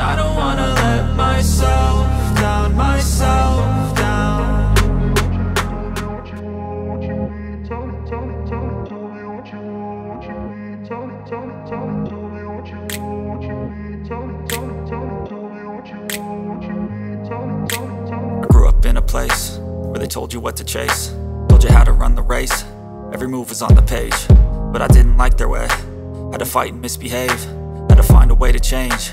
I don't wanna let myself down, myself down. I grew up in a place where they told you what to chase Told you how to run the race. Every move was on the page But I didn't like their way. Had to fight and misbehave Had to find a way to change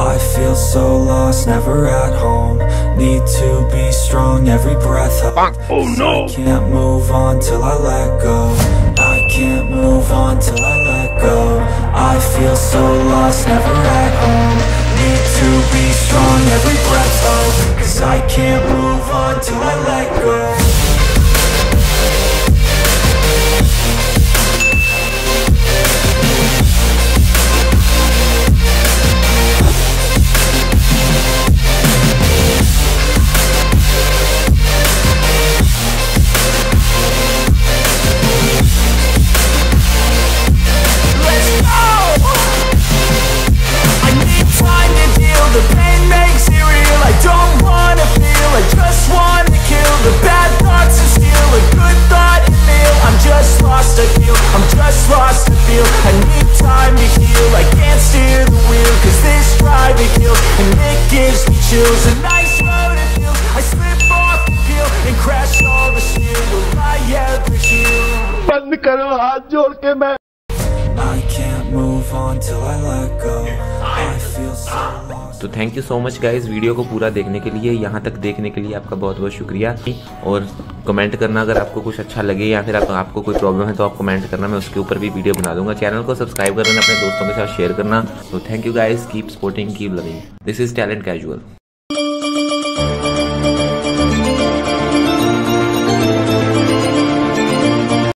I feel so lost, never at home. Need to be strong, every breath I Oh no! can't move on till I let go. I can't move on till I let go. I feel so lost, never at home. Need to be strong, every breath oh Cause I can't move on till I let go feel I need time to heal, I can't steer the wheel Cause this drive it kills, and it gives me chills A nice road it feels, I slip off the peel And crash all the steel, will I ever heal? बंद करो हाथ जोड़ के मैं तो thank you so much guys video को पूरा देखने के लिए यहाँ तक देखने के लिए आपका बहुत बहुत शुक्रिया। और कमेंट करना अगर आपको कुछ अच्छा लगे या फिर आप, आपको कोई प्रॉब्लम है तो आप कमेंट करना मैं उसके ऊपर भी वीडियो बना दूँगा। चैनल को सब्सक्राइब करना अपने दोस्तों के साथ शेयर करना। तो thank you guys keep supporting keep loving this is talent casual